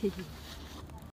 嘿嘿